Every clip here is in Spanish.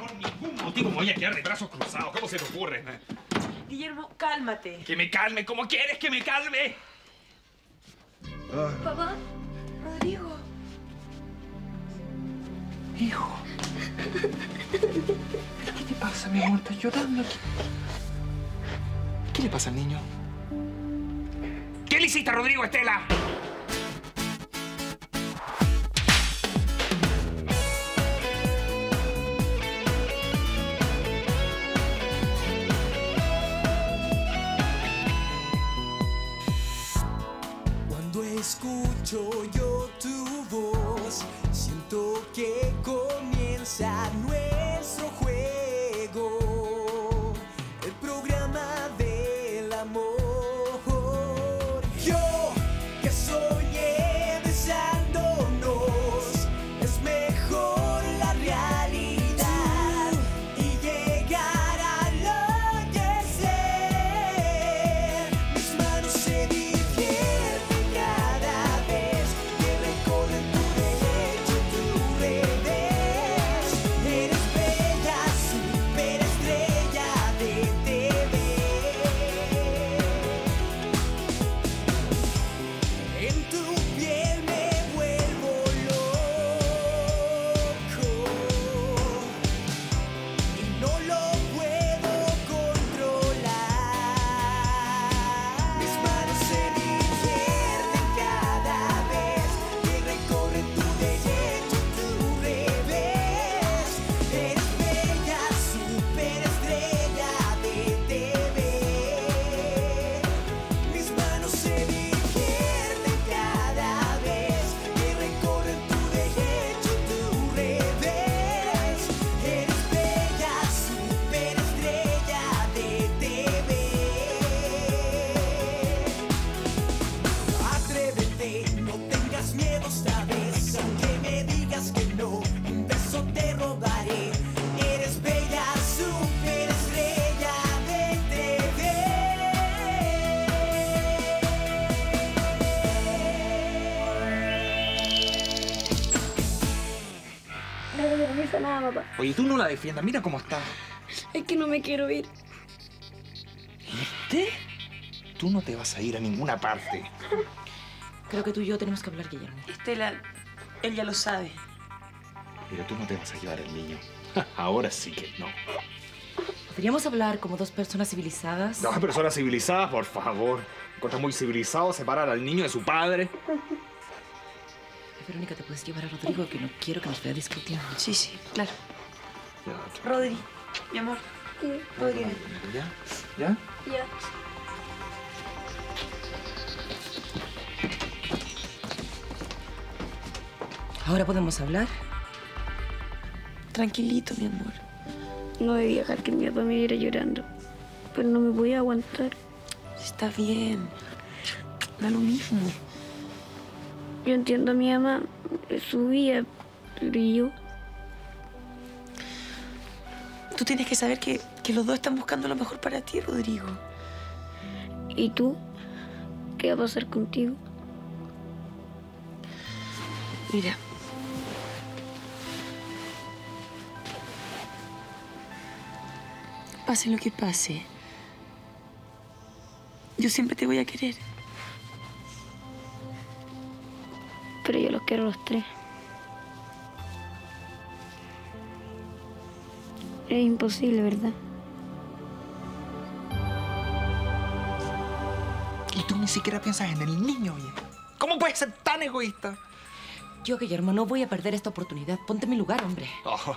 por ningún motivo me voy a quedar de brazos cruzados. ¿Cómo se te ocurre? Guillermo, cálmate. Que me calme. ¿Cómo quieres que me calme? Papá, Rodrigo. Hijo. ¿Qué te pasa, mi amor? ¿Estás llorando? ¿Qué le pasa al niño? ¿Qué le hiciste a Rodrigo Estela? No la defiendas. Mira cómo está. Es que no me quiero ir. ¿Viste? Tú no te vas a ir a ninguna parte. Creo que tú y yo tenemos que hablar, Guillermo. Estela, él ya lo sabe. Pero tú no te vas a llevar al niño. Ahora sí que no. Podríamos hablar como dos personas civilizadas. Dos personas civilizadas, por favor. Cosa muy civilizado separar al niño de su padre. Verónica, ¿te puedes llevar a Rodrigo? Que no quiero que nos vea discutiendo. Sí, sí, claro. Rodri, mi amor. Rodri, ven. ¿Ya? ¿Ya? Ya. Ahora podemos hablar. Tranquilito, mi amor. No debía dejar que mi papá me viera llorando. Pero no me podía aguantar. Está bien. Da lo mismo. Yo entiendo a mi mamá, es su vida, pero ¿y yo. Tú tienes que saber que, que los dos están buscando lo mejor para ti, Rodrigo. ¿Y tú? ¿Qué va a pasar contigo? Mira. Pase lo que pase. Yo siempre te voy a querer. Pero yo los quiero a los tres. Es imposible, ¿verdad? Y tú ni siquiera piensas en el niño, oye. ¿Cómo puedes ser tan egoísta? Yo, Guillermo, no voy a perder esta oportunidad. Ponte en mi lugar, hombre. Oh,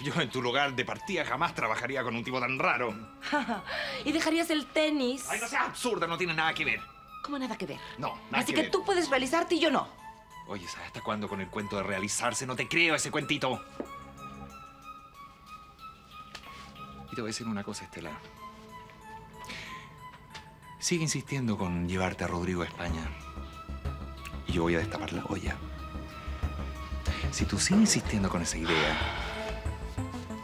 yo en tu lugar de partida jamás trabajaría con un tipo tan raro. y dejarías el tenis. Ay, no seas absurda, no tiene nada que ver. ¿Cómo nada que ver? No, nada Así que que, ver. tú puedes realizarte y yo no. Oye, ¿sabes hasta cuándo con el cuento de realizarse? No te creo ese cuentito. Y te voy a decir una cosa, Estela. Sigue insistiendo con llevarte a Rodrigo a España. Y yo voy a destapar la olla. Si tú sigues insistiendo con esa idea,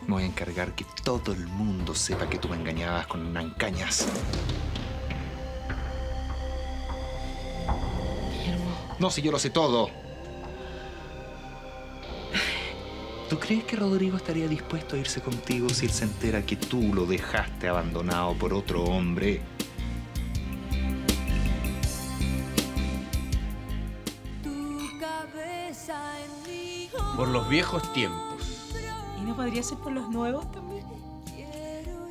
me voy a encargar que todo el mundo sepa que tú me engañabas con nancañas. No, si yo lo sé todo. ¿Tú crees que Rodrigo estaría dispuesto a irse contigo si él se entera que tú lo dejaste abandonado por otro hombre? Por los viejos tiempos. ¿Y no podría ser por los nuevos también?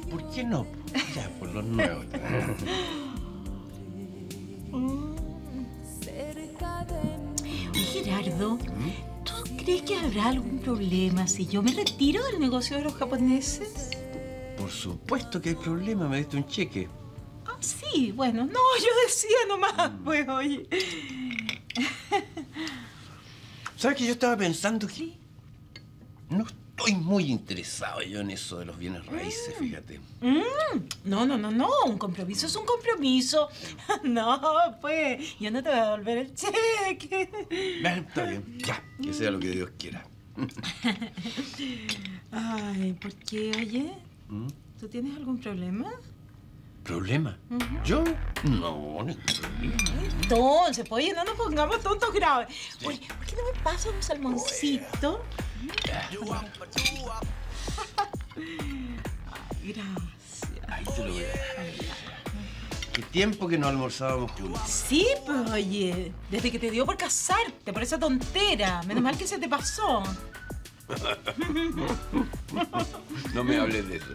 ¿Por qué no? Ya, por los nuevos. crees que habrá algún problema si yo me retiro del negocio de los japoneses? Por supuesto que hay problema, me diste un cheque. Ah, sí, bueno, no, yo decía nomás, pues, oye. ¿Sabes que yo estaba pensando que no estoy muy interesado yo en eso de los bienes raíces, fíjate. Mm, no, no, no, no, un compromiso es un compromiso. No, pues, yo no te voy a devolver el cheque. Está bien, ya, que sea lo que Dios quiera. Ay, ¿por qué, oye? ¿Mm? ¿Tú tienes algún problema? ¿Problema? ¿Yo? No, ningún problema. Entonces, pues, oye, no nos pongamos tontos graves. Oye, ¿por qué no me pasas un salmoncito? Ay, gracias. Ahí te lo voy a. Qué tiempo que no almorzábamos juntos. Sí, pues, oye, desde que te dio por casarte, por esa tontera. Menos mal que se te pasó. No me hables de eso.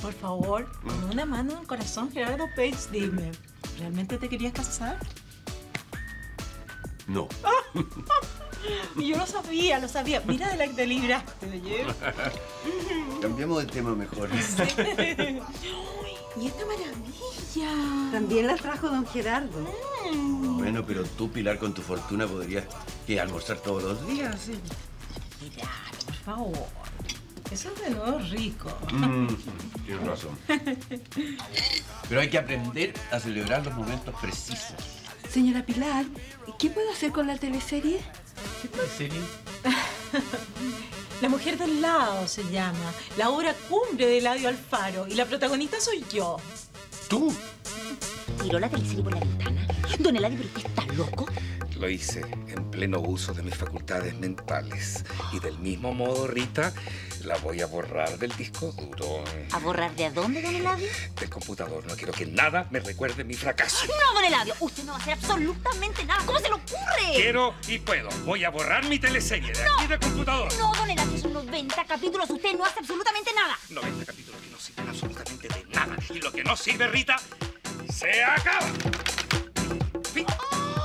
Por favor, con una mano en el corazón, Gerardo Page, dime, ¿realmente te querías casar? No. Y yo lo sabía, lo sabía. Mira de la que te libraste, oye. Cambiamos de tema mejor. ¡Y esta maravilla! También la trajo don Gerardo. Bueno, pero tú, Pilar, con tu fortuna podrías que almorzar todos los días. ¿sí? Gerardo, por favor. Eso es de nuevo rico. Mm, tienes razón. Pero hay que aprender a celebrar los momentos precisos. Señora Pilar, ¿qué puedo hacer con la teleserie? La mujer del lado se llama. La obra cumbre de Eladio Alfaro. Y la protagonista soy yo. ¿Tú? Tiró la teleserie por la ventana. Don Eladio, ¿pero está loco? Lo hice en pleno uso de mis facultades mentales. Y del mismo modo, Rita, la voy a borrar del disco duro. ¿A borrar de a dónde, don Eladio? Del computador. No quiero que nada me recuerde mi fracaso. No, don Eladio, usted no va a hacer absolutamente nada. ¿Cómo se le ocurre? Quiero y puedo. Voy a borrar mi teleserie de aquí del computador. No, don Eladio, son 90 capítulos. Usted no hace absolutamente nada. 90 capítulos que no sirven absolutamente de nada. Y lo que no sirve, Rita, se acaba. Fin.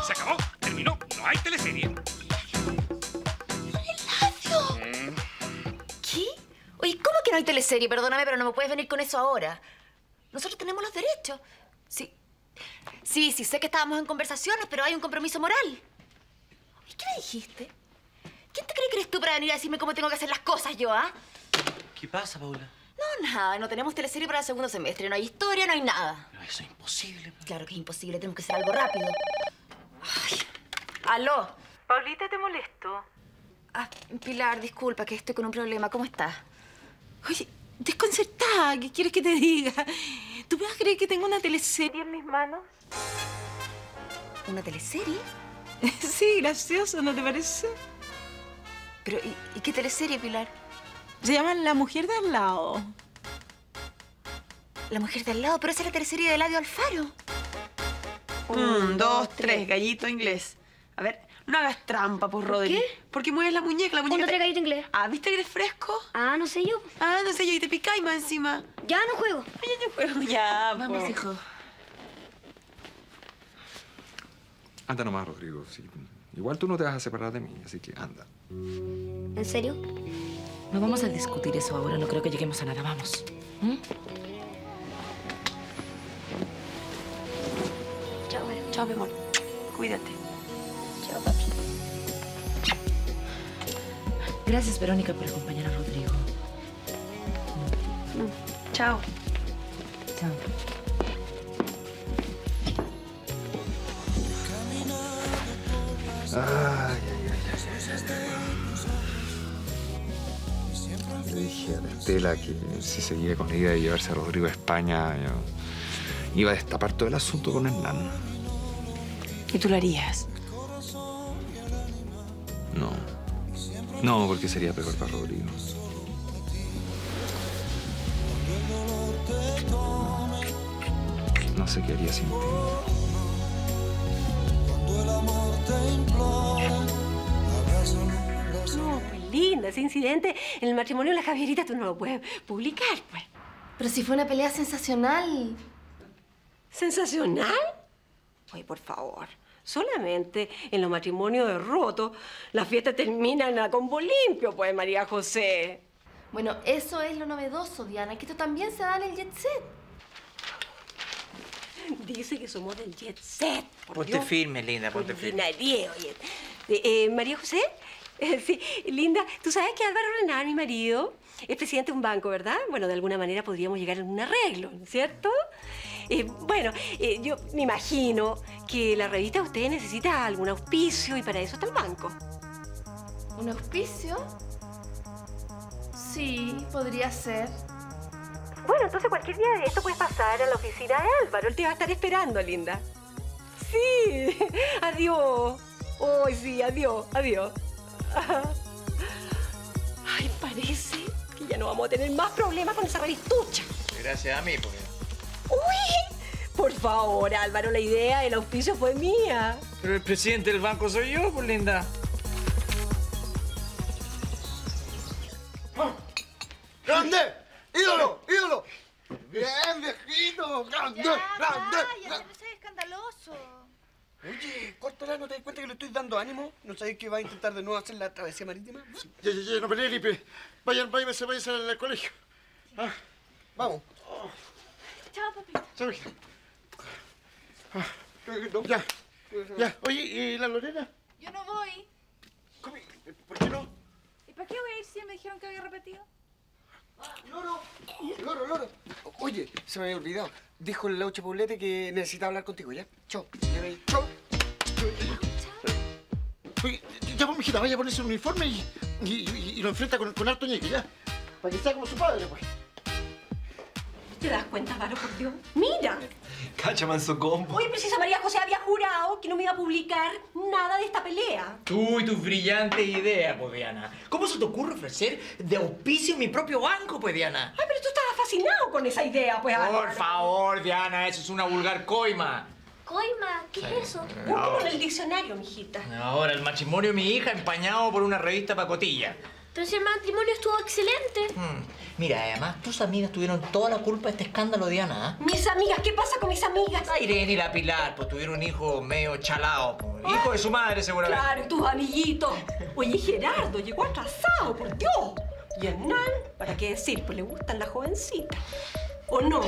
Se acabó. No hay teleserie. ¡Eladio! ¿Qué? Oye, ¿cómo que no hay teleserie? Perdóname, pero no me puedes venir con eso ahora. Nosotros tenemos los derechos. Sí. Sí, sí, sé que estábamos en conversaciones, pero hay un compromiso moral. ¿Y qué me dijiste? ¿Quién te cree que eres tú para venir a decirme cómo tengo que hacer las cosas yo, ah? ¿Qué pasa, Paula? No, nada, no tenemos teleserie para el segundo semestre. No hay historia, no hay nada. No, eso es imposible. Claro que es imposible, tenemos que hacer algo rápido. Ay. ¿Aló? Paulita, te molesto. Ah, Pilar, disculpa, que estoy con un problema. ¿Cómo estás? Oye, desconcertada, ¿qué quieres que te diga? ¿Tú vas a creer que tengo una teleserie en mis manos? ¿Una teleserie? Sí, gracioso, ¿no te parece? Pero, ¿y, y qué teleserie, Pilar? Se llama La Mujer de al lado. La mujer de al lado, pero esa es la teleserie de Eladio Alfaro. Un, dos, tres, gallito inglés. A ver, no hagas trampa, pues, Rodri. qué? Porque mueves la muñeca, la muñeca. Uno, te- inglés. Ah, ¿viste que eres fresco? Ah, no sé yo. Ah, no sé yo, y te picáis más encima. Ya no juego. Ay, ya, ya juego, ya, Vamos, po. hijo. Anda nomás, Rodrigo. sí. Igual tú no te vas a separar de mí, así que anda. ¿En serio? No vamos a discutir eso ahora. No creo que lleguemos a nada. Vamos. ¿Mm? Chao. Chao, mi amor. Cuídate. Gracias, Verónica, por acompañar a Rodrigo. Chao. Chao. Ay, ay, ay, ay. Le dije a la Estela que si seguía con la idea de llevarse a Rodrigo a España, yo iba a destapar todo el asunto con Hernán. ¿Y tú lo harías? No. No, porque sería peor para Rodrigo. No sé qué haría sin ti. No, pues linda, ese incidente en el matrimonio de la Javierita tú no lo puedes publicar, pues. Pero si fue una pelea sensacional. ¿Sensacional? Oye, por favor. Solamente en los matrimonios de roto las fiestas terminan a combo limpio, pues, María José. Bueno, eso es lo novedoso, Diana, que esto también se da en el jet set. Dice que somos del jet set. Por Ponte Dios. firme, linda, ponte firme. Oye. Eh, eh, María José, eh, sí, linda, tú sabes que Álvaro Renan, mi marido, es presidente de un banco, ¿verdad? Bueno, de alguna manera podríamos llegar a un arreglo, ¿no es cierto? Eh, bueno, eh, yo me imagino que la revista de ustedes necesita algún auspicio y para eso está el banco. ¿Un auspicio? Sí, podría ser. Bueno, entonces cualquier día de esto puedes pasar a la oficina de Álvaro. Él te va a estar esperando, linda. Sí, adiós. Ay, sí, adiós, adiós. Ay, parece que ya no vamos a tener más problemas con esa revistucha. Gracias a mí, porque... Favor, Álvaro, la idea del auspicio fue mía. Pero el presidente del banco soy yo, pues, linda. ¡Grande! ¡Ídolo! ¡Ídolo! ¡Bien, viejito! ¡Grande! ¡Grande! Ya, no seas escandaloso. Oye, córtala, ¿no te das cuenta que le estoy dando ánimo? ¿No sabes que va a intentar de nuevo hacer la travesía marítima? Ya, ya, ya, no peleen, Lipe. Vayan, vayan, se vayan al colegio. Ah, vamos. Chao, papi. Chao, hija. Ah, ya, ya. Oye, ¿y la Lorena? Yo no voy. ¿Por qué no? ¿Y para qué voy a ir si me dijeron que había repetido? Loro, Loro, Loro. Oye, se me había olvidado. Dijo el Lauche Paulete que necesita hablar contigo, ¿ya? Chao. Chao. Oye, ya pues, mijita, vaya a ponerse un uniforme y, y, y- y lo enfrenta con, con harto ñeque, ¿ya? Para que sea como su padre, pues. ¿Te das cuenta, Álvaro, por Dios? Mira. Cacha, manso combo. Hoy precisa María José había jurado que no me iba a publicar nada de esta pelea. Tú y tus brillantes ideas, pues, Diana. ¿Cómo se te ocurre ofrecer de auspicio mi propio banco, pues, Diana? Ay, pero tú estabas fascinado con esa idea, pues, Por Álvaro. favor, Diana, eso es una vulgar coima. Coima, ¿qué Sí. es eso? Búscalo en el diccionario, mijita. Ahora, el matrimonio de mi hija empañado por una revista pacotilla. Pero si el matrimonio estuvo excelente. Hmm. Mira, además, tus amigas tuvieron toda la culpa de este escándalo, Diana. ¿ah? Mis amigas, ¿qué pasa con mis amigas? La Irene y la Pilar, pues tuvieron un hijo medio chalado. pues, Hijo de su madre, seguramente. Claro, y tus amiguitos. Oye, Gerardo llegó atrasado, por Dios. Y Hernán, ¿para qué decir? Pues le gustan las jovencitas. ¿O no?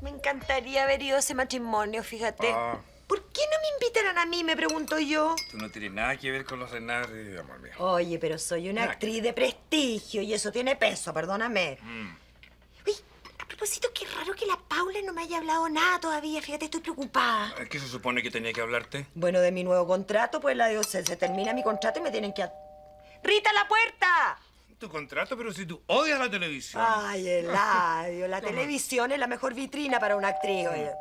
Me encantaría haber ido a ese matrimonio, fíjate. Ah. ¿Por qué no me invitaron a mí, me pregunto yo? Tú no tienes nada que ver con los Renard, amor mío. Oye, pero soy una Nada actriz de prestigio y eso tiene peso, perdóname. Mm. A propósito, qué raro que la Paula no me haya hablado nada todavía. Fíjate, estoy preocupada. ¿Qué se supone que tenía que hablarte? Bueno, de mi nuevo contrato, pues la de se, se termina mi contrato y me tienen que... a- ¡Rita, la puerta! Tu contrato, pero si tú odias la televisión. Ay, Eladio, la televisión es la mejor vitrina para una actriz. oye.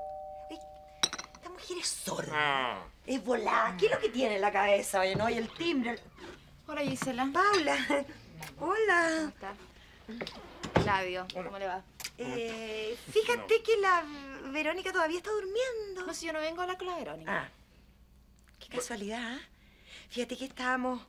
Mujer es sorda. Ah. Es volada. ¿Qué es lo que tiene en la cabeza? Oye, ¿no? Y el timbre. el- Hola, Gisela. Paula. Hola. ¿Cómo está? Claudio, ¿cómo le va? Eh, fíjate que la Verónica todavía está durmiendo. No, si yo no vengo a hablar con la Verónica. Ah, qué casualidad. ¿ah? Fíjate que estábamos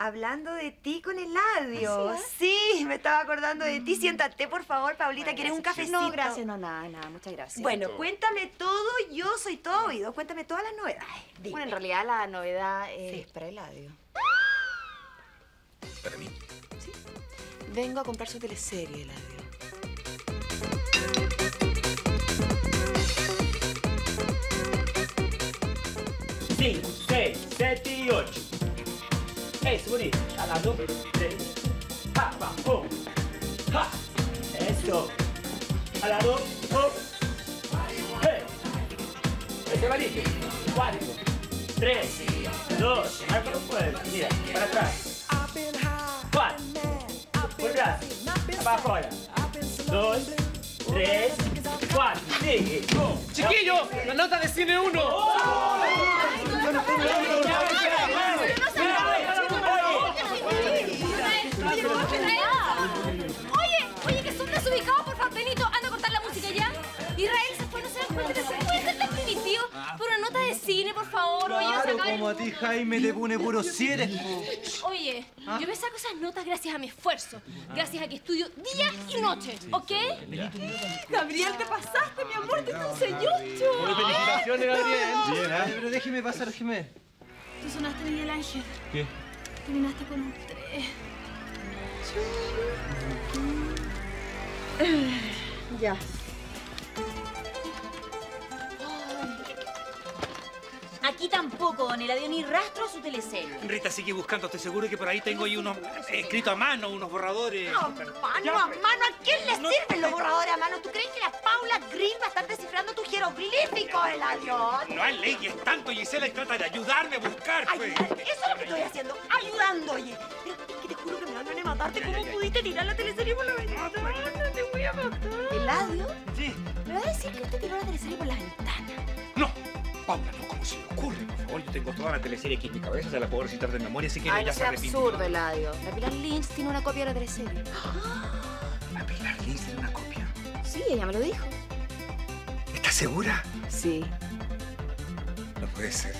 hablando de ti con Eladio. ¿Ah, sí, me estaba acordando de ti. Siéntate, por favor, Paulita. ¿Quieres un cafecito? No, gracias, no, nada, nada, muchas gracias. Bueno, cuéntame todo. Yo soy todo oído. Cuéntame todas las novedades. Dime. Bueno, en realidad la novedad es para Eladio. Para mí. Vengo a comprar su teleserie, Eladio. 5, 6, 7 y 8. Eso, bonito. Al lado. 3. Ja, va, oh. Ja. Eso. Al lado. Oh. Hey. Ese valite. 4, 3, 2. Ahí para puedes. Mira, para atrás. 4. Por atrás. Para afuera. 2, 3, 4. Sigue. Chiquillo, la nota de cine 1. Como a ti, Jaime, te pone puro po. Oye, ¿Ah? yo me saco esas notas gracias a mi esfuerzo, gracias a que estudio día y noche, ¿ok? Gabriel, te pasaste, mi amor, te puse yocho. Muy felicitaciones, Gabriel. Bien, ¿ah? Pero déjeme pasar, déjeme. Tú sonaste Miguel Ángel. ¿Qué? Terminaste con un 3. Ya. Aquí tampoco, don Eladio, ni rastro a su teleserie. Rita, sigue buscando. Estoy seguro que por ahí tengo ahí unos eh, escritos a mano, unos borradores. A mano, a mano, ¿a quién le sirven los borradores a mano? ¿Tú crees que la Paula Green va a estar descifrando tus jeroglíficos, Eladio? No es tanto, Gisela, y trata de ayudarme a buscar, pues. Eso es lo que estoy haciendo, ayudando, oye. Pero es que te juro que me van a matarte. ¿Cómo pudiste tirar la teleserie por la ventana? Te voy a matar. ¿Eladio? Sí. ¿Me va a decir que usted tiró la teleserie por la ventana? Paula, no, ¿cómo se le ocurre? Por favor, yo tengo toda la teleserie aquí en mi cabeza, se la puedo recitar de memoria, así que Ay, ella no se sea arrepintió. absurdo, Eladio. La Pilar Lynch tiene una copia de la teleserie. La Pilar Lynch tiene una copia. Sí, ella me lo dijo. ¿Estás segura? Sí. No puede ser.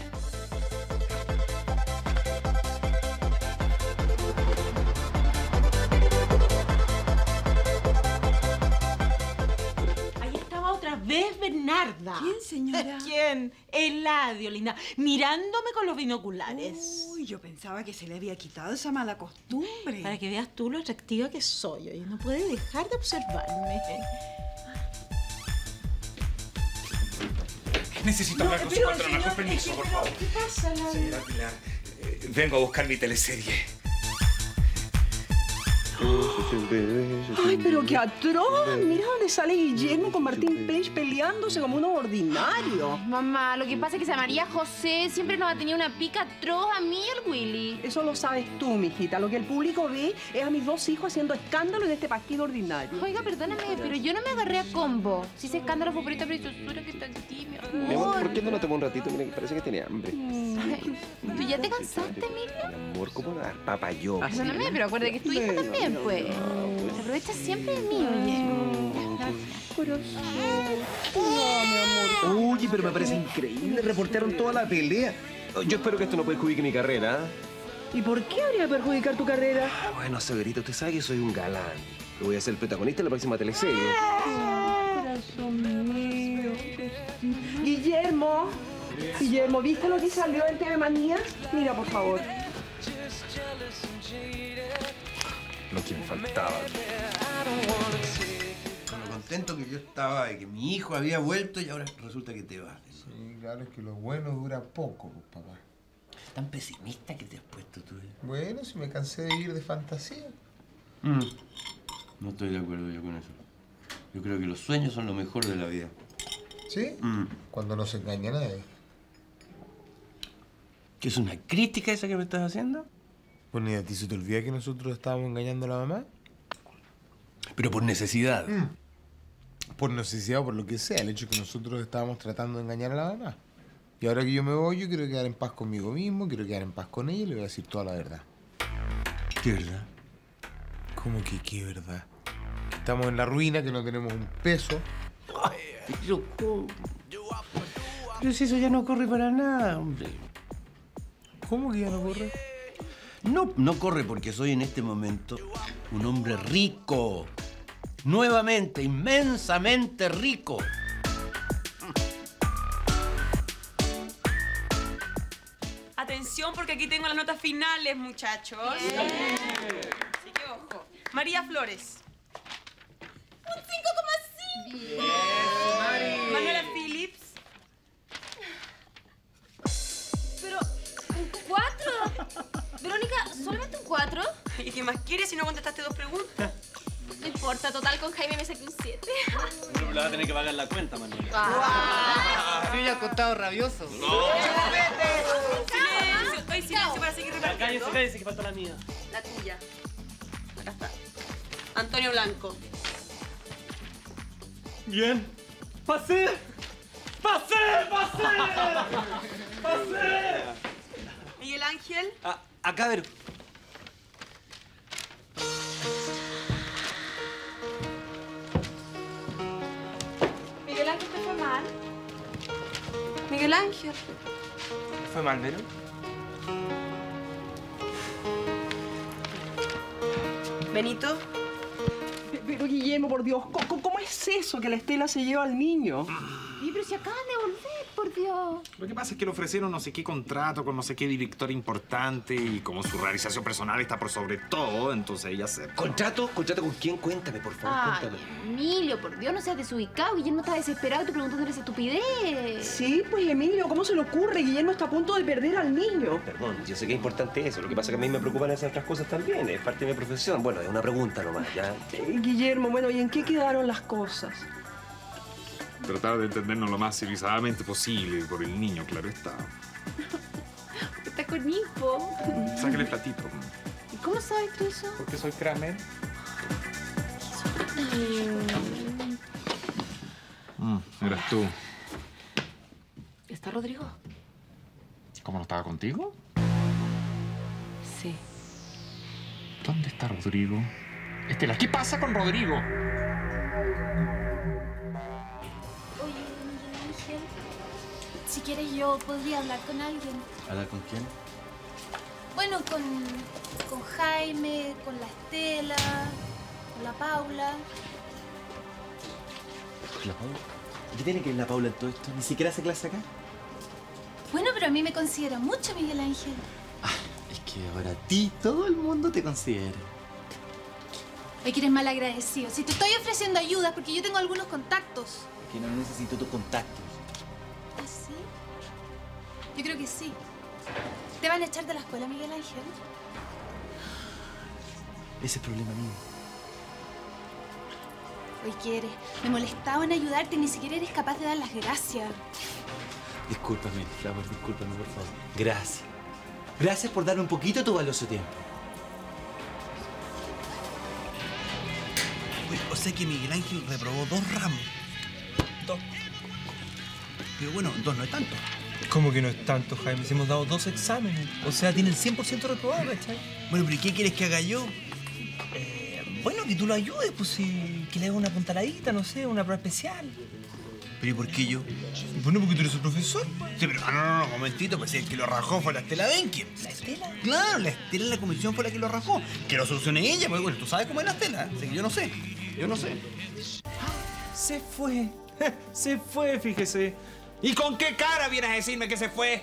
Bernarda. ¿Quién, señora? ¿Quién? Eladio, linda. Mirándome con los binoculares. Uy, yo pensaba que se le había quitado esa mala costumbre. Para que veas tú lo atractiva que soy. Oye, no puede dejar de observarme. Necesito hablar con su patrona, con permiso, por favor. ¿Qué pasa, Eladio? Señora Pilar, eh, vengo a buscar mi teleserie. Ay, pero qué atroz. Mira dónde sale Guillermo con Martín Page peleándose como unos ordinarios. Mamá, lo que pasa es que esa María José siempre nos ha tenido una pica atroz a mí y al Willy. Eso lo sabes tú, mijita. Lo que el público ve es a mis dos hijos haciendo escándalo en este partido ordinario. Oiga, perdóname, pero yo no me agarré a combo. Si ese escándalo fue por esta preciosura que está aquí, mi Mi amor. ¿por qué no lo tomó un ratito? Mira, que parece que tiene hambre. Ay, ¿Tú ya te cansaste, Emilio? Mi amor, ¿cómo dar papa yo? Perdóname, pero acuérdate que es tu hijo también, pues. Se aprovecha siempre de mí, oye. Oye, pero me parece increíble. Reportearon toda la pelea. Yo espero que esto no perjudique mi carrera. ¿ah? ¿Y por qué habría perjudicar tu carrera? Bueno, Severita, usted sabe que soy un galán. Yo voy a ser el protagonista de la próxima teleserie. Corazón mío. Guillermo. Guillermo, ¿viste lo que salió en TV Manía? Mira, por favor. Lo que me faltaba. Con lo contento que yo estaba de que mi hijo había vuelto y ahora resulta que te vas. Sí, claro, es que lo bueno dura poco, pues, papá. Tan pesimista que te has puesto tú. ¿eh? Bueno, si me cansé de vivir de fantasía. Mm. No estoy de acuerdo yo con eso. Yo creo que los sueños son lo mejor de la vida. ¿Sí? Mm. Cuando no se engaña a nadie. ¿Qué es una crítica esa que me estás haciendo? Bueno, ¿y a ti se te olvida que nosotros estábamos engañando a la mamá? Pero por necesidad. Por necesidad o por lo que sea. El hecho es que nosotros estábamos tratando de engañar a la mamá. Y ahora que yo me voy, yo quiero quedar en paz conmigo mismo, quiero quedar en paz con ella y le voy a decir toda la verdad. ¿Qué verdad? ¿Cómo que qué verdad? Que estamos en la ruina, que no tenemos un peso. Pero, ¿cómo? Pero si eso ya no corre para nada, hombre. ¿Cómo que ya no corre? No, no corre porque soy en este momento un hombre rico. Nuevamente, inmensamente rico. Atención, porque aquí tengo las notas finales, muchachos. Así que ojo. María Flores. Un 5,5. Manuela Phillips. Pero, Verónica, ¿solamente un 4? ¿Y qué más quieres si no contestaste dos preguntas? No importa, total, con Jaime me saqué un 7. Pero le va a tener que pagar la cuenta, Manuel. Ah. Sí, ya costado rabioso. Silencio, estoy silencio para seguir Cállese, repartiendo. cállese, que falta la mía. La tuya. Acá está. Antonio Blanco. Bien. ¡Pasé! ¡Pasé! ¡Pasé! ¡Pasé! Miguel Ángel. Ah, acá, Vero. Miguel Ángel, ¿te fue mal? Miguel Ángel. ¿Te fue mal, Vero? Benito. Pero Guillermo, por Dios, ¿cómo, es eso que la Estela se lleva al niño? Y pero si acaban por Dios. Lo que pasa es que le ofrecieron no sé qué contrato con no sé qué director importante y como su realización personal está por sobre todo, entonces ella acepta. ¿Contrato? ¿Contrato con quién? Cuéntame, por favor, Ay, cuéntame. Emilio, por Dios, no seas desubicado. Guillermo está desesperado y te preguntándole esa estupidez. Sí, pues Emilio, ¿cómo se le ocurre? Guillermo está a punto de perder al niño. Perdón, yo sé que es importante eso. Lo que pasa es que a mí me preocupan esas otras cosas también. Es parte de mi profesión. Bueno, es una pregunta nomás, ¿ya? Eh, Guillermo, bueno, ¿y en qué quedaron las cosas? Tratar de entendernos lo más civilizadamente posible por el niño, claro está. Está con hipo. Sáquele platito. ¿Y cómo sabes tú eso? Porque soy Kramer. Mm, eras tú. ¿Está Rodrigo? ¿Cómo no estaba contigo? Sí. ¿Dónde está Rodrigo? Estela, ¿qué pasa con Rodrigo? Si quieres yo podría hablar con alguien. ¿Hablar con quién? Bueno, con, con Jaime, con la Estela, con la Paula. ¿La Paula? ¿Qué tiene que ver la Paula en todo esto? ¿Ni siquiera hace clase acá? Bueno, pero a mí me considera mucho Miguel Ángel. Es que ahora a ti todo el mundo te considera. Oye, que eres mal agradecido. Si te estoy ofreciendo ayuda es porque yo tengo algunos contactos. Que no necesito tus contactos. Yo creo que sí. ¿Te van a echar de la escuela, Miguel Ángel? Ese es problema mío. Oye, ¿qué eres? Me molestaba en ayudarte y ni siquiera eres capaz de dar las gracias. Discúlpame, Flower, discúlpame, por favor. Gracias. Gracias por darme un poquito tu valioso tiempo. O sea que Miguel Ángel reprobó dos ramos. Dos. Pero bueno, dos no es tanto. ¿Cómo que no es tanto, Jaime? Si hemos dado dos exámenes. O sea, tiene el 100% reprobado, ¿cachai? Bueno, pero ¿y qué quieres que haga yo? Eh, bueno, que tú lo ayudes, pues si, que le haga una puntaladita, no sé, una prueba especial. ¿Pero y por qué yo? Bueno, porque tú eres el profesor. Sí, pero no, no, no, momentito, pues si el que lo rajó fue la Estela Benke. ¿La Estela? Claro, la Estela en la comisión fue la que lo rajó. Que lo solucione ella, pues bueno, tú sabes cómo es la Estela. Así que yo no sé. Yo no sé. Se fue. Se fue, fíjese. ¿Y con qué cara vienes a decirme que se fue?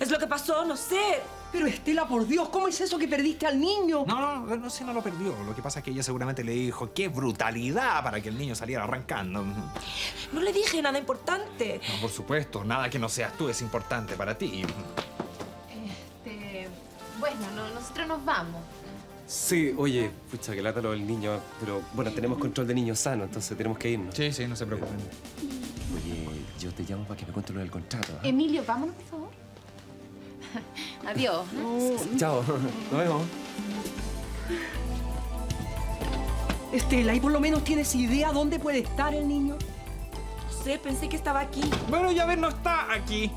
Es lo que pasó, no sé. Pero Estela, por Dios, ¿cómo es eso que perdiste al niño? No, no, no sé, no lo perdió. Lo que pasa es que ella seguramente le dijo, qué brutalidad para que el niño saliera arrancando. No le dije nada importante. No, por supuesto, nada que no seas tú es importante para ti. Este, bueno, no- nosotros nos vamos. Sí, oye, pucha, que lata lo del niño, pero bueno, tenemos control de niños sano, entonces tenemos que irnos. Sí, sí, no se preocupen. Oye, yo te llamo para que me cuentes lo del contrato. ¿ah? Emilio, vámonos, por favor. Adiós. Chao, nos vemos. Estela, ¿y por lo menos tienes idea dónde puede estar el niño? No sé, pensé que estaba aquí. Bueno, ya ves, no está aquí.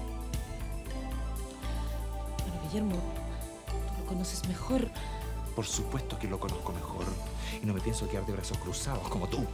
Bueno, Guillermo, tú lo conoces mejor. Por supuesto que lo conozco mejor. Y no me pienso quedar de brazos cruzados como tú.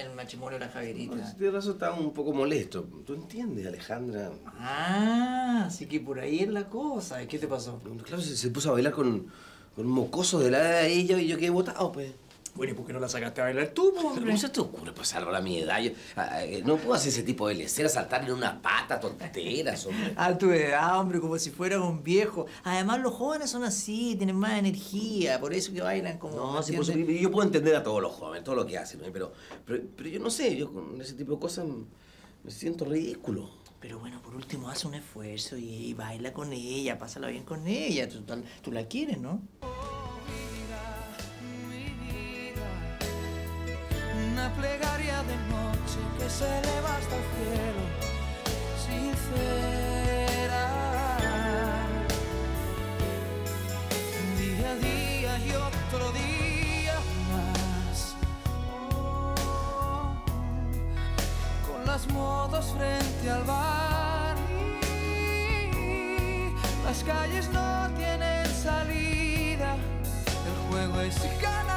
En el matrimonio de la Javierita. Tienes razón, estaba un poco molesto. ¿Tú entiendes, Alejandra? Ah, así que por ahí es la cosa. ¿Y qué te pasó? Claro, se, se puso a bailar con, con un mocoso de la edad de ella y yo quedé botado, pues. Bueno, ¿y por qué no la sacaste a bailar tú, Pero hombre? ¿cómo se te ocurre? Pues salvo a mi edad. Yo, eh, no puedo hacer ese tipo de lecera, saltar en una pata, tonteras, hombre. A tu edad, hombre, como si fueras un viejo. Además, los jóvenes son así, tienen más energía, por eso que bailan como... No, ¿me sí, por supuesto, yo puedo entender a todos los jóvenes, todo lo que hacen, ¿no? pero, pero, pero yo no sé, yo con ese tipo de cosas me siento ridículo. Pero bueno, por último, haz un esfuerzo y, y baila con ella, pásala bien con ella. Tú la quieres, ¿no? Una plegaria de noche que se eleva hasta el cielo, sincera. Día a día y otro día más. Oh, con las motos frente al bar. Las calles no tienen salida. El juego es vida.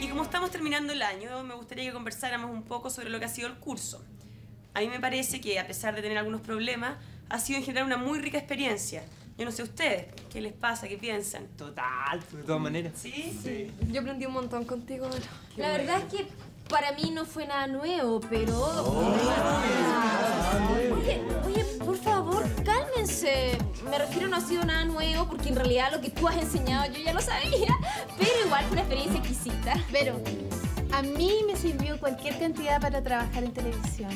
Y como estamos terminando el año, me gustaría que conversáramos un poco sobre lo que ha sido el curso. A mí me parece que, a pesar de tener algunos problemas, ha sido en general una muy rica experiencia. Yo no sé ustedes, ¿qué les pasa? ¿Qué piensan? Total, de todas maneras. ¿Sí? Yo aprendí un montón contigo. La verdad es que para mí no fue nada nuevo, pero... Oye, oye, por favor, cálmense. Me refiero no ha sido nada nuevo porque en realidad lo que tú has enseñado yo ya lo sabía. Pero igual fue una experiencia exquisita. Pero a mí me sirvió cualquier cantidad para trabajar en televisión.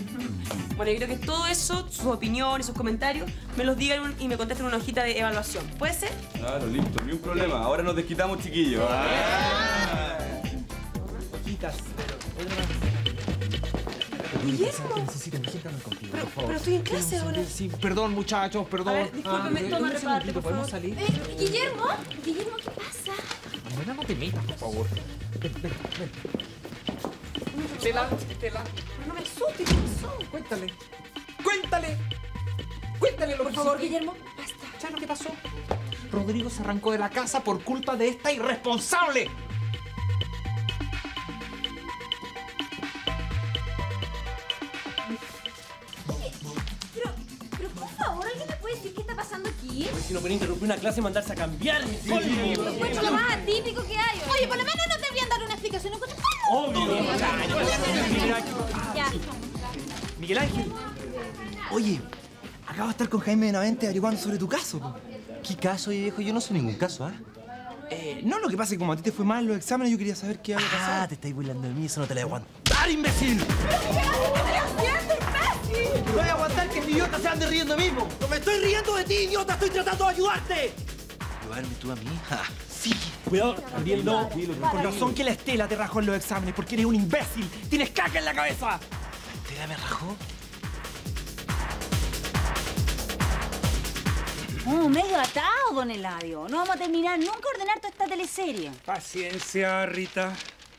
Bueno, yo creo que todo eso, sus opiniones, sus comentarios, me los digan y me contesten en una hojita de evaluación. ¿Puede ser? Claro, listo, ni un problema. Ahora nos desquitamos, chiquillos. Ah. Hojitas, Guillermo. Necesito, necesito contigo, por favor. pero estoy en clase ahora. Sí, perdón, muchachos, perdón. A ver, discúlpeme, Ah, toma, reparte, segundito, por ¿podemos favor. salir? Eh, Guillermo, Guillermo, ¿qué pasa? Bueno, no te metas, por favor. Ven, ven, ven. Estela, Estela. No me asustes, ¿qué pasó? Cuéntale. Cuéntale. Cuéntale lo Por que favor, hiciste. Guillermo, basta. ¿Sabes lo que pasó? Rodrigo se arrancó de la casa por culpa de esta irresponsable. Pero, pero por favor, ¿alguien me puede decir qué está pasando aquí? Si no puede interrumpir una clase y mandarse a cambiar, mi Lo encuentro lo más atípico que hay. Oye, por lo menos no deberían dar una explicación. ¿no encuentras? Obvio. Ya. Miguel Ángel. Oye, acabo de estar con Jaime Benavente averiguando sobre tu caso. po. ¿Qué caso, viejo? Yo no soy ningún caso, ¿ah? Eh, no, lo que pasa es que como a ti te fue mal en los exámenes, yo quería saber qué había pasado. Ah, te estáis burlando de mí, eso no te lo voy a aguantar, imbécil. No voy a aguantar que el idiota se ande riendo mismo. ¡No me estoy riendo de ti, idiota! ¡Estoy tratando de ayudarte! ¿Ayudarme tú a mí? Ja. Sí. Cuidado, también no. Con razón que la Estela te rajó en los exámenes, porque eres un imbécil. Tienes caca en la cabeza. ¿Estela me rajó? Oh, medio atado, don Eladio. No vamos a terminar nunca de ordenar toda esta teleserie. Paciencia, Rita.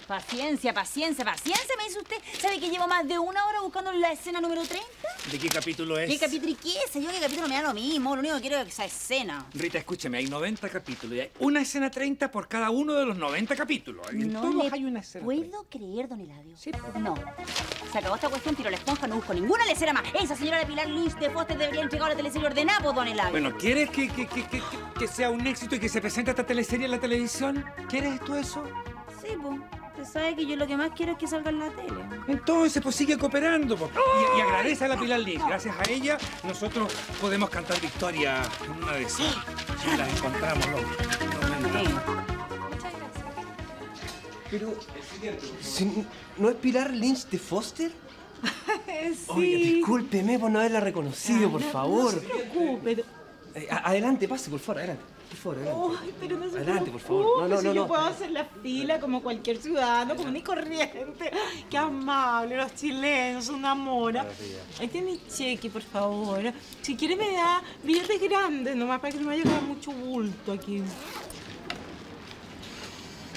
Paciencia, paciencia, paciencia, me dice usted. ¿Sabe que llevo más de una hora buscando la escena número 30? ¿De qué capítulo es? ¿Qué capítulo y qué? sé Yo qué capítulo me da lo mismo. Lo único que quiero es esa escena. Rita, escúcheme, hay 90 capítulos y hay una escena 30 por cada uno de los 90 capítulos. En No todos hay una escena. puedo creer, don Eladio. No. Se acabó esta cuestión, tiro la esponja, no busco ninguna lecera más. Esa señora de Pilar Lynch de Foster debería entregar la teleserie ordenada, pues, don Eladio. Bueno, ¿quieres que, que, que- que sea un éxito y que se presente esta teleserie en la televisión? ¿Quieres tú eso? Sí, pues. Usted sabe que yo lo que más quiero es que salga en la tele. Entonces, pues sigue cooperando. Y, y agradece a la Pilar Lynch. Gracias a ella, nosotros podemos cantar victoria una esas. Si las encontramos, lo, lo vendremos. Pero, si- ¿no es Pilar Lynch de Foster? Sí. Oiga, discúlpeme por no haberla reconocido, por favor. No se preocupe. Eh, adelante, pase, por favor, adelante. Por favor, adelante. Ay, pero no se Adelante, por favor. No, no, si no, yo no. puedo hacer la fila como cualquier ciudadano, común y corriente. Qué amable, los chilenos, un amor. Ahí tiene mi cheque, por favor. Si quiere me da billetes grandes, nomás para que no me vaya a quedar mucho bulto aquí.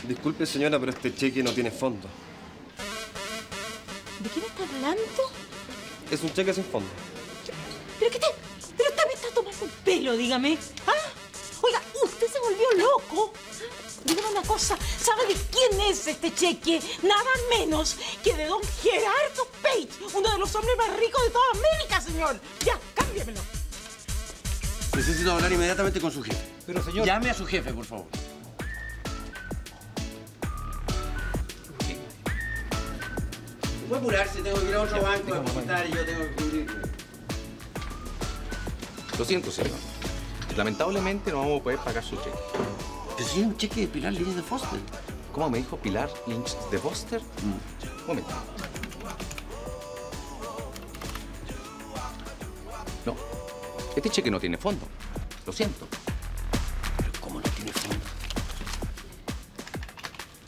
Disculpe, señora, pero este cheque no tiene fondo. ¿De quién está hablando? Es un cheque sin fondo. ¿Pero qué te...? ¿Pero usted me está tomando un pelo, dígame? ¿Ah? Oiga, ¿usted se volvió loco? Dígame una cosa, ¿sabe de quién es este cheque? Nada menos que de don Gerardo Page, uno de los hombres más ricos de toda América, señor. Ya, cámbiamelo. Necesito hablar inmediatamente con su jefe. Pero, señor... Llame a su jefe, por favor. Voy a apurarse, tengo que ir a otro banco a depositar y yo tengo que cubrirme. Lo siento, señor. Lamentablemente no vamos a poder pagar su cheque. Te soy un cheque de Pilar Lynch de Foster. ¿Cómo me dijo Pilar Lynch de Foster? Mm. Un momento. No, este cheque no tiene fondo. Lo siento. ¿Cómo no tiene fondo?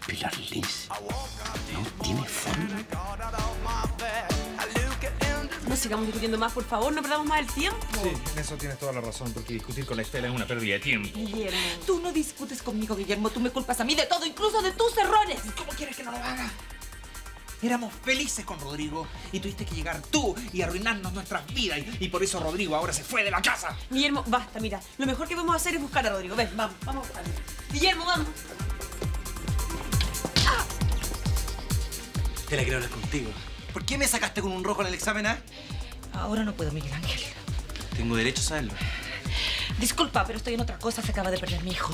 Pilar Lynch no tiene fondo. No sigamos discutiendo más, por favor, no perdamos más el tiempo. Sí, en eso tienes toda la razón, porque discutir con la Estela es una pérdida de tiempo. Guillermo. Tú no discutes conmigo, Guillermo. Tú me culpas a mí de todo, incluso de tus errores. ¿Cómo quieres que no lo haga? Éramos felices con Rodrigo y tuviste que llegar tú y arruinarnos nuestras vidas. Y, y por eso Rodrigo ahora se fue de la casa. Guillermo, basta, mira. Lo mejor que podemos hacer es buscar a Rodrigo. Ven, vamos, vamos a. Guillermo, vamos. Te la quiero hablar contigo. ¿Por qué me sacaste con un rojo en el examen A? Ahora no puedo, Miguel Ángel. Tengo derecho a saberlo. Disculpa, pero estoy en otra cosa. Se acaba de perder mi hijo.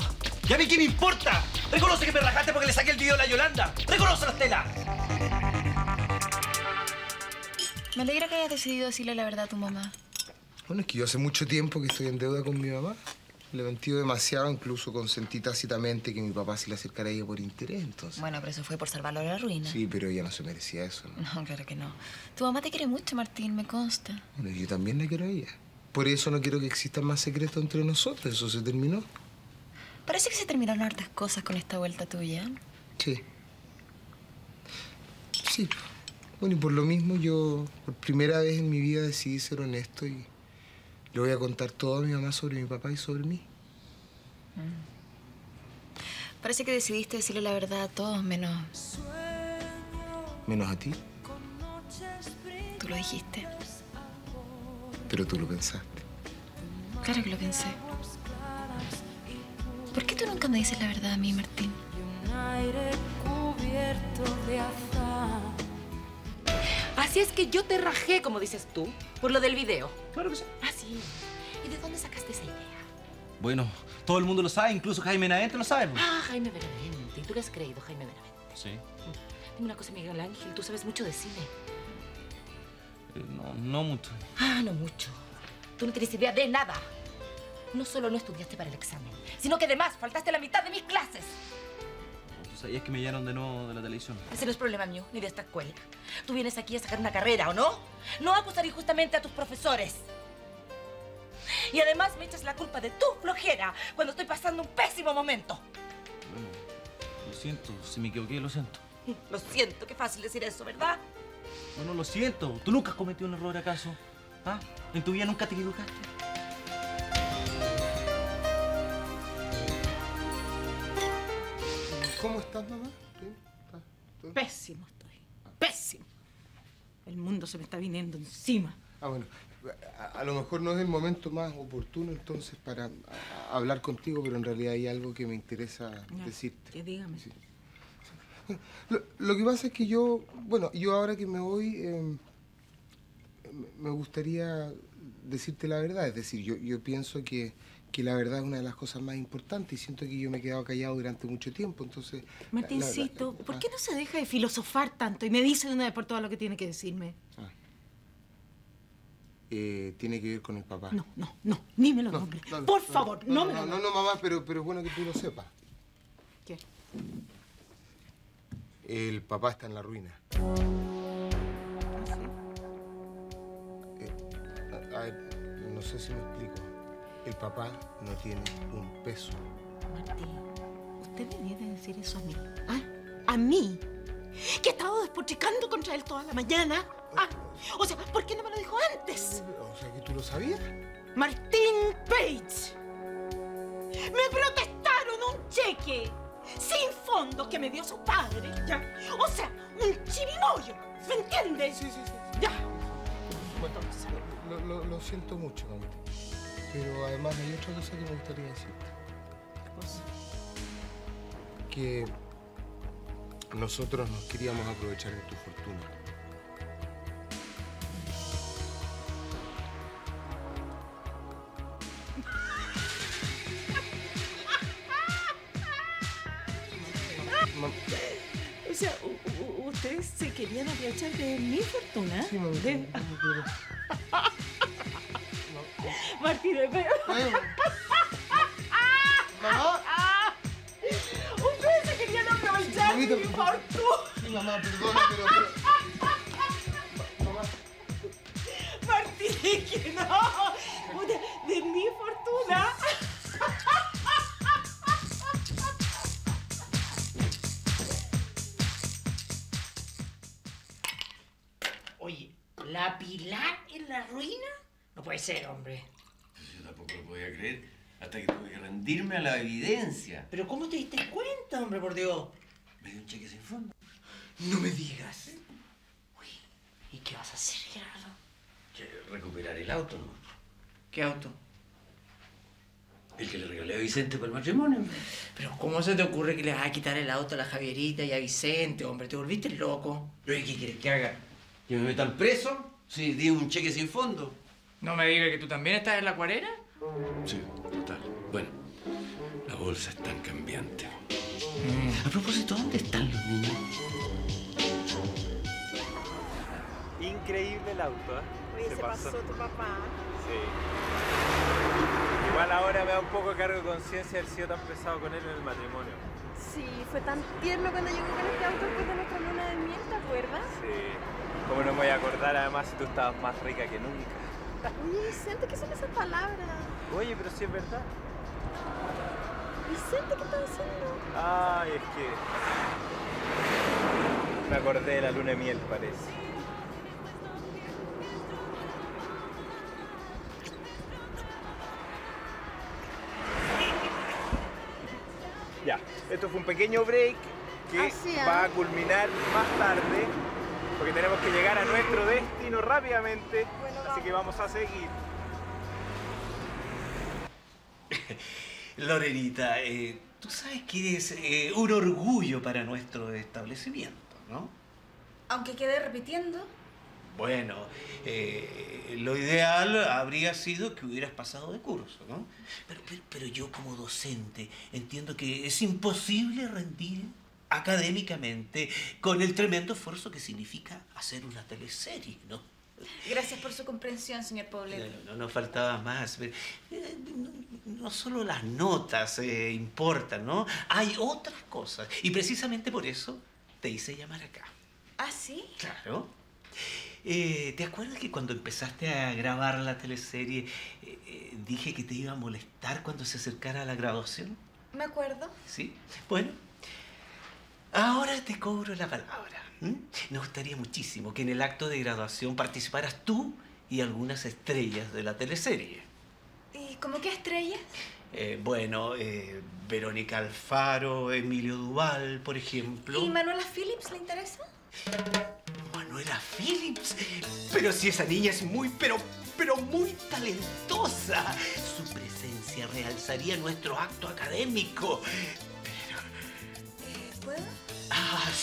¿Y a mí qué me importa? Reconoce que me rajaste porque le saqué el video a la Yolanda. Reconócelo, Estela. Me alegra que hayas decidido decirle la verdad a tu mamá. Bueno, es que yo hace mucho tiempo que estoy en deuda con mi mamá. Le mentido demasiado, incluso consentí tácitamente que mi papá se le acercara a ella por interés, entonces. Bueno, pero eso fue por salvarlo de la ruina. Sí, pero ella no se merecía eso, ¿no? No, claro que no. Tu mamá te quiere mucho, Martín, me consta. Bueno, yo también la quiero a ella. Por eso no quiero que existan más secretos entre nosotros. Eso se terminó. Parece que se terminaron hartas cosas con esta vuelta tuya. Sí. Sí. Bueno, y por lo mismo yo, por primera vez en mi vida, decidí ser honesto y le voy a contar todo a mi mamá sobre mi papá y sobre mí. Parece que decidiste decirle la verdad a todos, menos Menos a ti, tú lo dijiste. pero tú lo pensaste. Claro que lo pensé. ¿Por qué tú nunca me dices la verdad a mí, Martín? aire cubierto de azar. Así es que yo te rajé, como dices tú, por lo del video. Claro que sí. Ah, sí. ¿Y de dónde sacaste esa idea? Bueno, todo el mundo lo sabe, incluso Jaime Navente lo sabe. pues. Ah, Jaime Benavente. ¿Y tú le has creído, Jaime Benavente? Sí. Dime una cosa, Miguel Ángel. Tú sabes mucho de cine. Eh, no, no mucho. Ah, no mucho. Tú no tienes idea de nada. No solo no estudiaste para el examen, sino que además faltaste la mitad de mis clases. ¿Tú sabías que me llamaron de nuevo de la televisión? Ese no es problema mío, ni de esta escuela. Tú vienes aquí a sacar una carrera, ¿o no? No a acusar injustamente a tus profesores. Y además me echas la culpa de tu flojera cuando estoy pasando un pésimo momento. Bueno, lo siento, si me equivoqué, lo siento. Lo siento, qué fácil decir eso, ¿verdad? Bueno, lo siento. ¿Tú nunca has cometido un error acaso? ¿Ah? ¿En tu vida nunca te equivocaste? ¿Cómo estás, mamá? ¿Bien? ¿Estás- todo? Pésimo estoy. Pésimo. El mundo se me está viniendo encima. Ah, bueno. A, a lo mejor no es el momento más oportuno entonces para a- a hablar contigo, pero en realidad hay algo que me interesa Ya, decirte. Que dígame. Lo, lo que pasa es que yo, bueno, yo ahora que me voy, eh, me- me gustaría decirte la verdad. Es decir, yo, yo pienso que, que la verdad es una de las cosas más importantes y siento que yo me he quedado callado durante mucho tiempo. Entonces, la- la- Martincito, la- ¿por qué no se deja de filosofar tanto y me dice de una vez por todas lo que tiene que decirme? eh, tiene que ver con el papá. No, no, no, ni me lo nombre. no, Por no, favor, no, no, me no, lo no, no, mamá, pero, pero es bueno que tú lo sepas. ¿Qué? El papá está en la ruina. Eh, a, a ver, no sé si me explico. El papá no tiene un peso. Martín, usted me viene a decir eso a mí. ¿Ah? ¿A mí? ¿Que he estado despotricando contra él toda la mañana? Ah, o sea, ¿por qué no me lo dijo antes? O sea, que tú lo sabías. Martín Page. Me protestaron un cheque sin fondo que me dio su padre, ¿ya? O sea, un chirimoyo, ¿me entiendes? Sí, sí, sí. Ya. Bueno, lo, lo- lo siento mucho, mamita. Pero además hay otra cosa que me gustaría decirte. Que nosotros nos queríamos aprovechar de tu fortuna. O sea, ustedes se querían aprovechar de mi fortuna. Sí, mamita, De- no, pero- Martín, pero... Mamá. permítame. mi fortuna! Mamá, perdona, pero... pero... Martín, que no. De, de mi fortuna. Oye, ¿la Pilar en la ruina? No puede ser, hombre. Podía creer hasta que tuve que rendirme a la evidencia. ¿Pero cómo te diste cuenta, hombre, por Dios? Me dio un cheque sin fondo. No me digas. Uy, ¿y qué vas a hacer, Gerardo? Que recuperar el auto, ¿no? ¿Qué auto? El que le regalé a Vicente para el matrimonio. Pero ¿cómo se te ocurre que le vas a quitar el auto a la Javierita y a Vicente, hombre? ¿Te volviste loco? ¿qué quieres que haga? ¿Que me metan preso? Sí, di un cheque sin fondo. ¿No me digas que tú también estás en la cuarera? Sí, total. Bueno, la bolsa es tan cambiante. A propósito, ¿dónde están los niños? Increíble el auto, ¿eh? Oye, se pasó tu papá. Sí. Igual ahora me da un poco de cargo de conciencia haber sido tan pesado con él en el matrimonio. Sí, fue tan tierno cuando llegó con este auto después de nuestra luna de miel, ¿te acuerdas? Sí. ¿Cómo no me voy a acordar además si tú estabas más rica que nunca? Oye, Vicente, ¿qué son esas palabras? Oye, pero sí es verdad. Vicente, ¿qué estás haciendo? Ay, es que... Me acordé de la luna de miel, parece. Ya, esto fue un pequeño break que ¿ah? va a culminar más tarde porque tenemos que llegar a nuestro destino rápidamente, así que vamos a seguir. Lorenita, eh, tú sabes que eres eh, un orgullo para nuestro establecimiento, ¿no? Aunque quede repitiendo. Bueno, eh, lo ideal habría sido que hubieras pasado de curso, ¿no? Pero, pero, pero yo como docente entiendo que es imposible rendir académicamente con el tremendo esfuerzo que significa hacer una teleserie, ¿no? Gracias por su comprensión, señor Poblete. No, no, no faltaba más. Eh, No, no solo las notas eh, importan, ¿no? Hay otras cosas. Y precisamente por eso te hice llamar acá. ¿Ah, sí? Claro. Eh, ¿Te acuerdas que cuando empezaste a grabar la teleserie dije que te iba a molestar cuando se acercara la graduación? Me acuerdo. ¿Sí? Bueno, ahora te cobro la palabra. ¿M? Me gustaría muchísimo que en el acto de graduación participaras tú y algunas estrellas de la teleserie. ¿Y cómo qué estrellas? Eh, bueno, eh, Verónica Alfaro, Emilio Duval, por ejemplo. ¿Y Manuela Phillips le interesa? Manuela Phillips. Pero si esa niña es muy, pero, pero muy talentosa. Su presencia realzaría nuestro acto académico. ¿Puedo?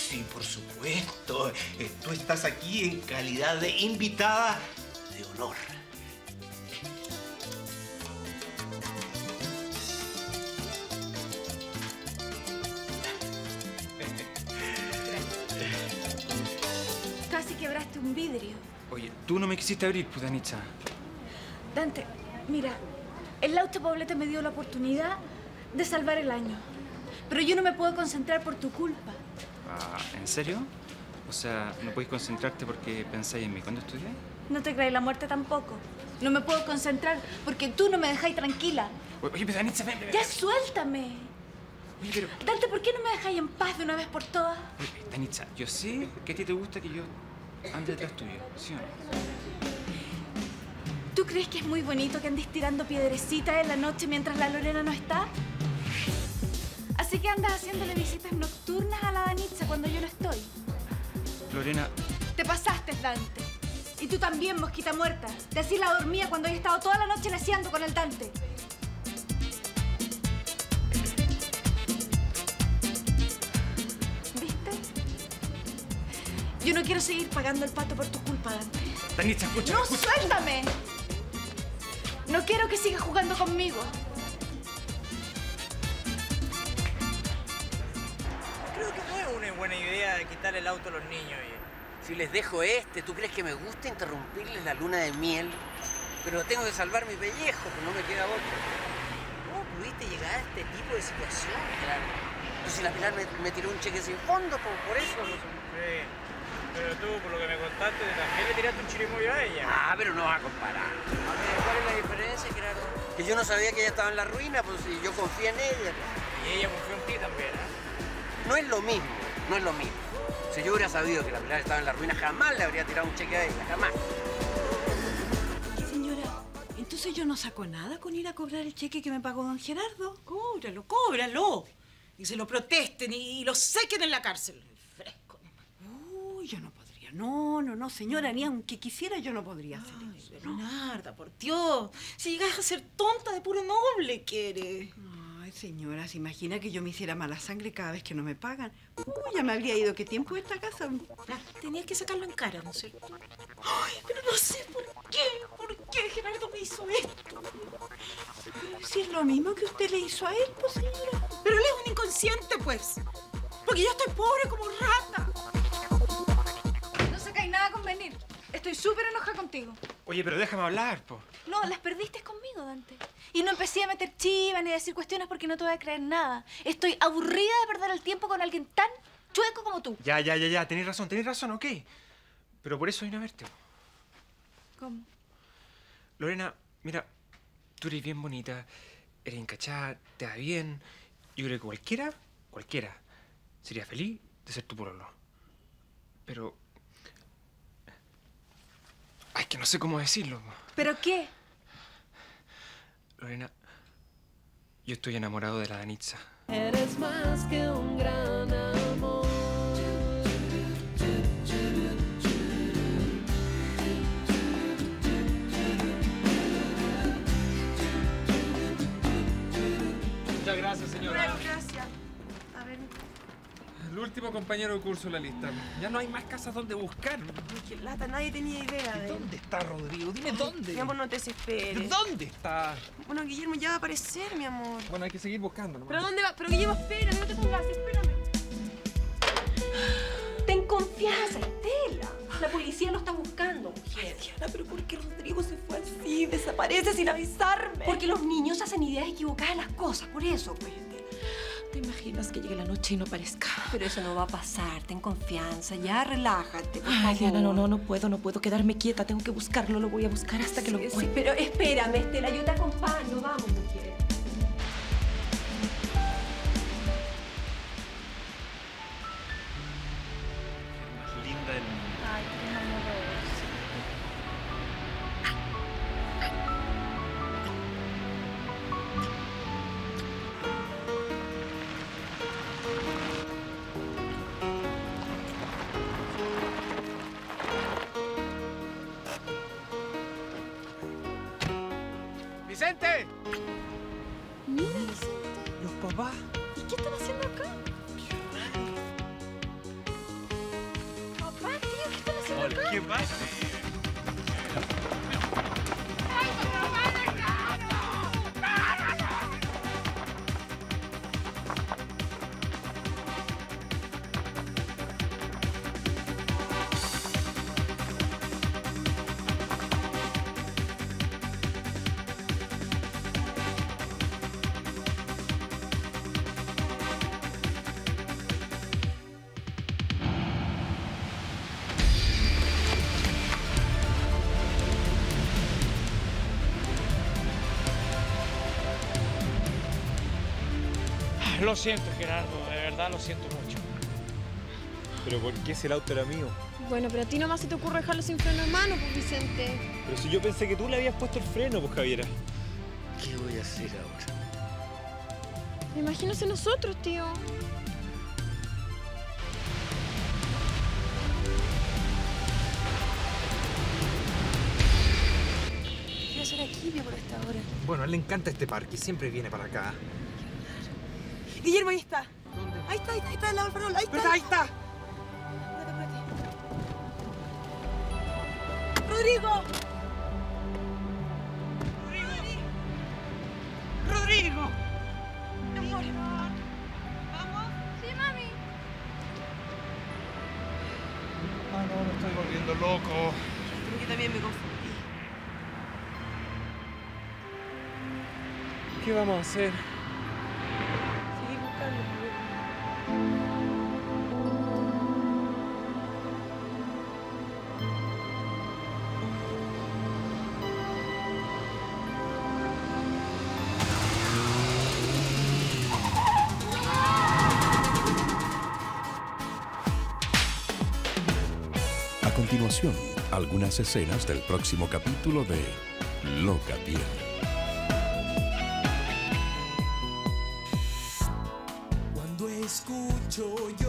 Sí, por supuesto. Eh, tú estás aquí en calidad de invitada de honor. Casi quebraste un vidrio. Oye, tú no me quisiste abrir, pues, Danitza. Dante, mira, el auto Poblete me dio la oportunidad de salvar el año. Pero yo no me puedo concentrar por tu culpa. ¿En serio? O sea, ¿no podéis concentrarte porque pensáis en mí cuando estudié? No te crees la muerte tampoco. No me puedo concentrar porque tú no me dejáis tranquila. Oye, pero Danitza, ven, ven, ven. ¡Ya suéltame! Oye, pero... Dante, ¿por qué no me dejáis en paz de una vez por todas? Oye, Danitza, yo sé que a ti te gusta que yo ande detrás tuyo, ¿sí o no? ¿Tú crees que es muy bonito que andes tirando piedrecitas en la noche mientras la Lorena no está? Así que andas haciéndole visitas nocturnas a la Danitza cuando yo no estoy. Lorena, Te pasaste, Dante. Y tú también, mosquita muerta. Te hacía la dormía cuando he estado toda la noche leseando con el Dante. ¿Viste? Yo no quiero seguir pagando el pato por tu culpa, Dante. Danitza, escucha, ¡No, escucha. suéltame! No quiero que sigas jugando conmigo. Quitar el auto a los niños. Si les dejo este, ¿tú crees que me gusta interrumpirles la luna de miel? Pero tengo que salvar mi pellejo, pues no me queda otra. ¿Cómo pudiste llegar a este tipo de situación, claro? Pues si la Pilar me, me tiró un cheque sin fondo, pues, por eso. pues. Sí. Pero tú, por lo que me contaste, también le tiraste un chirimoyo a ella. Ah, pero no vas a comparar. A ver, ¿cuál es la diferencia, Gerardo? Que yo no sabía que ella estaba en la ruina, pues y yo confié en ella. Y ella confió en ti también, ¿eh? No es lo mismo, no es lo mismo. Si yo hubiera sabido que la Pilar estaba en la ruina, jamás le habría tirado un cheque a ella, jamás. Señora, entonces yo no saco nada con ir a cobrar el cheque que me pagó don Gerardo. Cóbralo, cóbralo. Y se lo protesten y, y lo sequen en la cárcel. Fresco. Uy, yo no podría. No, no, no, señora, ni aunque quisiera yo no podría hacer eso. Bernarda, por Dios. Si llegas a ser tonta de puro noble, quiere. Ay, señora, ¿se imagina que yo me hiciera mala sangre cada vez que no me pagan? Uy, ya me habría ido. ¿Qué tiempo de esta casa? Tenías que sacarlo en cara, ¿no es cierto? Ay, pero no sé por qué. ¿Por qué Gerardo me hizo esto? Pero si es lo mismo que usted le hizo a él, pues, señora. Pero él es un inconsciente, pues. Porque yo estoy pobre como rata. No sacáis nada con venir. Estoy súper enojada contigo. Oye, pero déjame hablar, po. No, las perdiste conmigo, Dante. Y no empecé a meter chivas ni a decir cuestiones porque no te voy a creer nada. Estoy aburrida de perder el tiempo con alguien tan chueco como tú. Ya, ya, ya, ya, tenés razón, tenés razón, ok. Pero por eso vine a verte. ¿Cómo? Lorena, mira, tú eres bien bonita, eres encachada, te da bien. Yo creo que cualquiera, cualquiera, sería feliz de ser tu pueblo. Pero... Ay, que no sé cómo decirlo. ¿Pero qué? Lorena, yo estoy enamorado de la Danitza. Eres más que un gran El último compañero de curso en la lista. Ya no hay más casas donde buscar. qué lata, nadie tenía idea de ¿Dónde está Rodrigo? Dime dónde. Mi amor, no te desesperes. ¿Dónde está? Bueno, Guillermo ya va a aparecer, mi amor. Bueno, hay que seguir buscando. nomás. ¿Pero dónde va? Pero Guillermo, espera, no te pongas espérame. Ten confianza, Estela. La policía lo está buscando, mujer. Diana, pero ¿por qué Rodrigo se fue así? Desaparece sin avisarme. Porque los niños hacen ideas equivocadas de las cosas, por eso, pues. ¿Te imaginas que llegue la noche y no aparezca? Pero eso no va a pasar, ten confianza, ya relájate, por Ay. Diana, no, no, no puedo, no puedo quedarme quieta. Tengo que buscarlo, lo voy a buscar hasta que lo Sí, sí, encuentre. pero espérame, Estela, yo te acompaño, vamos, mujer. Lo siento, Gerardo, de verdad lo siento mucho. ¿Pero por qué si el auto era mío? Bueno, pero a ti nomás se te ocurre dejarlo sin freno en mano, pues, Vicente. Pero si yo pensé que tú le habías puesto el freno, pues Javiera. ¿Qué voy a hacer ahora? Imagínese nosotros, tío. ¿Qué voy a hacer aquí, por esta hora? Bueno, a él le encanta este parque y siempre viene para acá. Guillermo, ahí está. Ahí está, ahí está, ahí está, al lado del farol, ahí está. Ahí está. Espérate, espérate. ¡Rodrigo! ¡Rodrigo! Mi amor. ¿Vamos? Sí, mami. Ah, no, me estoy volviendo loco. Creo que también me confundí. ¿Qué vamos a hacer? Algunas escenas del próximo capítulo de Loca Piel. Cuando escucho yo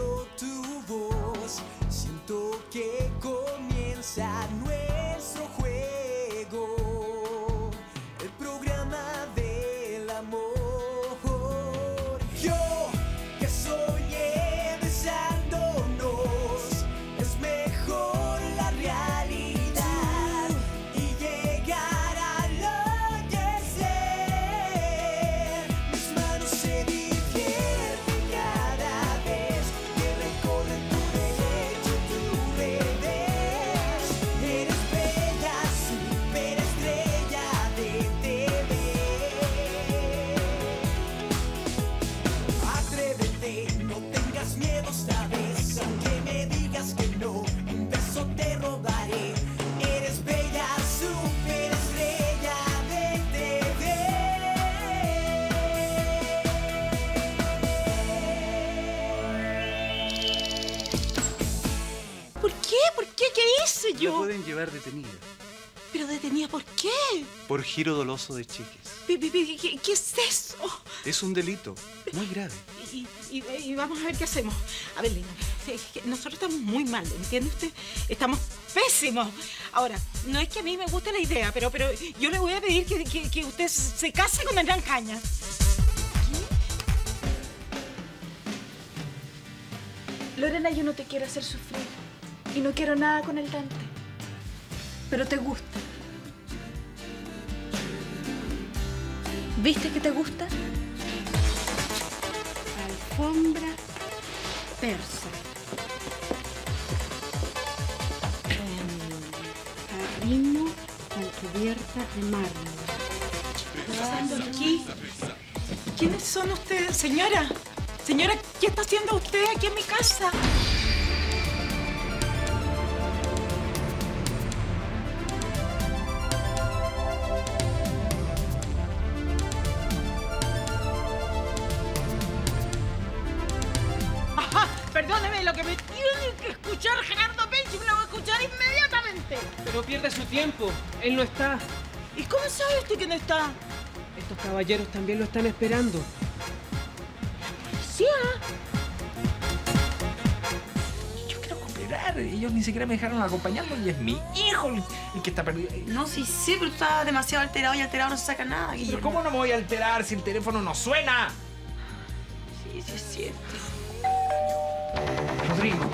llevar detenida Pero detenida, ¿por qué? por giro doloso de pi- ¿Qué, qué es eso? Es un delito muy grave. Y, y- y vamos a ver qué hacemos. A ver, Lina, nosotros estamos muy mal, ¿entiende usted? Estamos pésimos. Ahora, no es que a mí me guste la idea, pero, pero yo le voy a pedir que, que- que usted se case con Hernán Caña. Lorena, yo no te quiero hacer sufrir. Y no quiero nada con el Dante. Pero te gusta. ¿Viste que te gusta? Alfombra persa. Carrino con cubierta de mármol. aquí? ¿Quiénes son ustedes? Señora, señora, ¿qué está haciendo usted aquí en mi casa? Él no está. ¿Y cómo sabe usted que no está? Estos caballeros también lo están esperando. Sí, Yo quiero cooperar. Ellos ni siquiera me dejaron acompañarlo y es mi hijo el, el que está perdido. No, sí, sí, pero tú estás demasiado alterado y alterado no se saca nada. Pero Guillermo. ¿cómo no me voy a alterar si el teléfono no suena? Sí, sí, es cierto. Rodrigo.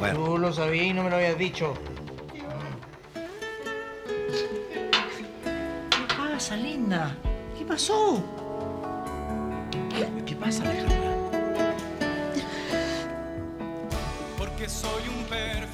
Bueno. Tú lo sabías y no me lo habías dicho. ¿Qué pasó? ¿Qué, qué pasa, Alejandra? Porque soy un perfecto